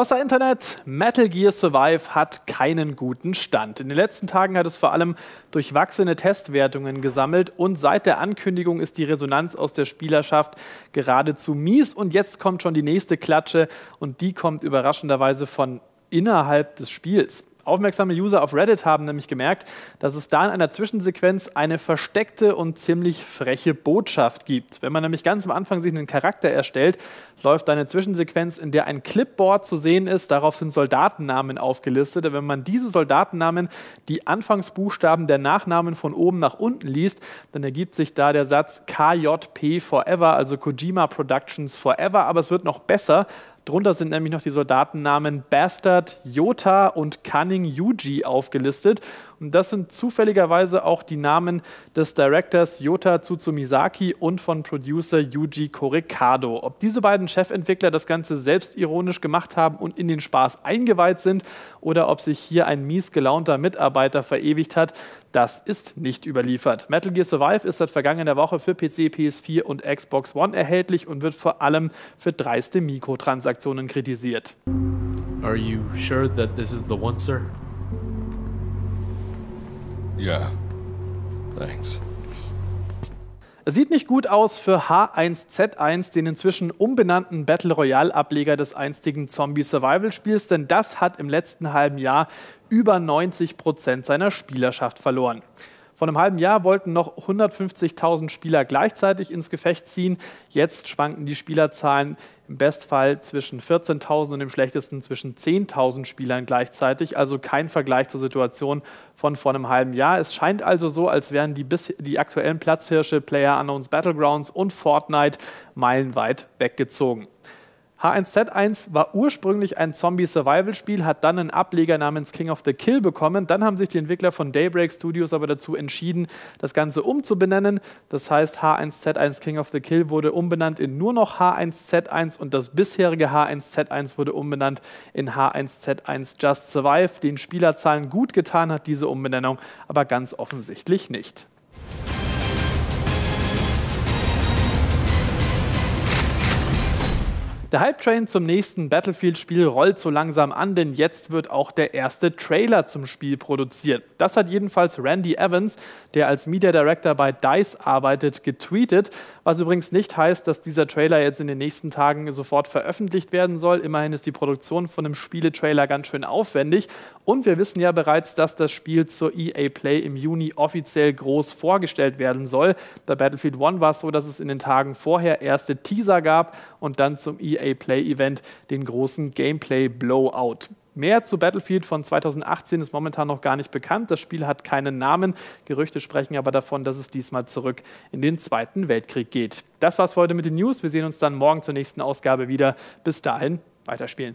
Außer Internet, Metal Gear Survive hat keinen guten Stand. In den letzten Tagen hat es vor allem durchwachsene Testwertungen gesammelt und seit der Ankündigung ist die Resonanz aus der Spielerschaft geradezu mies und jetzt kommt schon die nächste Klatsche und die kommt überraschenderweise von innerhalb des Spiels. Aufmerksame User auf Reddit haben nämlich gemerkt, dass es da in einer Zwischensequenz eine versteckte und ziemlich freche Botschaft gibt. Wenn man nämlich ganz am Anfang sich einen Charakter erstellt, läuft eine Zwischensequenz, in der ein Clipboard zu sehen ist. Darauf sind Soldatennamen aufgelistet. Und wenn man diese Soldatennamen, die Anfangsbuchstaben der Nachnamen von oben nach unten liest, dann ergibt sich da der Satz KJP Forever, also Kojima Productions Forever. Aber es wird noch besser. Drunter sind nämlich noch die Soldatennamen Bastard, Yota und Cunning Yuji aufgelistet. Und das sind zufälligerweise auch die Namen des Directors Yota Tsutsumizaki und von Producer Yuji Korikado. Ob diese beiden Chefentwickler das Ganze selbstironisch gemacht haben und in den Spaß eingeweiht sind oder ob sich hier ein mies gelaunter Mitarbeiter verewigt hat, das ist nicht überliefert. Metal Gear Survive ist seit vergangener Woche für PC, PS4 und Xbox One erhältlich und wird vor allem für dreiste Mikrotransaktionen kritisiert. Are you sure that this is the one, sir? Yeah. Thanks. Es sieht nicht gut aus für H1Z1, den inzwischen umbenannten Battle Royale-Ableger des einstigen Zombie-Survival-Spiels, denn das hat im letzten halben Jahr über 90 Prozent seiner Spielerschaft verloren. Vor einem halben Jahr wollten noch 150.000 Spieler gleichzeitig ins Gefecht ziehen. Jetzt schwanken die Spielerzahlen im Bestfall zwischen 14.000 und im schlechtesten zwischen 10.000 Spielern gleichzeitig. Also kein Vergleich zur Situation von vor einem halben Jahr. Es scheint also so, als wären die, bis, die aktuellen Platzhirsche Player Unknowns Battlegrounds und Fortnite meilenweit weggezogen. H1Z1 war ursprünglich ein Zombie-Survival-Spiel, hat dann einen Ableger namens King of the Kill bekommen. Dann haben sich die Entwickler von Daybreak Studios aber dazu entschieden, das Ganze umzubenennen. Das heißt, H1Z1 King of the Kill wurde umbenannt in nur noch H1Z1 und das bisherige H1Z1 wurde umbenannt in H1Z1 Just Survive. Den Spielerzahlen gut getan hat diese Umbenennung, aber ganz offensichtlich nicht. Der Hype-Train zum nächsten Battlefield-Spiel rollt so langsam an, denn jetzt wird auch der erste Trailer zum Spiel produziert. Das hat jedenfalls Randy Evans, der als Media Director bei DICE arbeitet, getweetet, was übrigens nicht heißt, dass dieser Trailer jetzt in den nächsten Tagen sofort veröffentlicht werden soll. Immerhin ist die Produktion von einem Spieletrailer ganz schön aufwendig und wir wissen ja bereits, dass das Spiel zur EA Play im Juni offiziell groß vorgestellt werden soll. Bei Battlefield One war es so, dass es in den Tagen vorher erste Teaser gab und dann zum EA EA Play Event den großen Gameplay Blowout. Mehr zu Battlefield von 2018 ist momentan noch gar nicht bekannt. Das Spiel hat keinen Namen. Gerüchte sprechen aber davon, dass es diesmal zurück in den Zweiten Weltkrieg geht. Das war's für heute mit den News. Wir sehen uns dann morgen zur nächsten Ausgabe wieder. Bis dahin, weiterspielen.